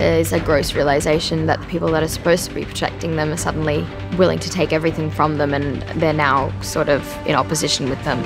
Is a gross realization that the people that are supposed to be protecting them are suddenly willing to take everything from them and they're now sort of in opposition with them.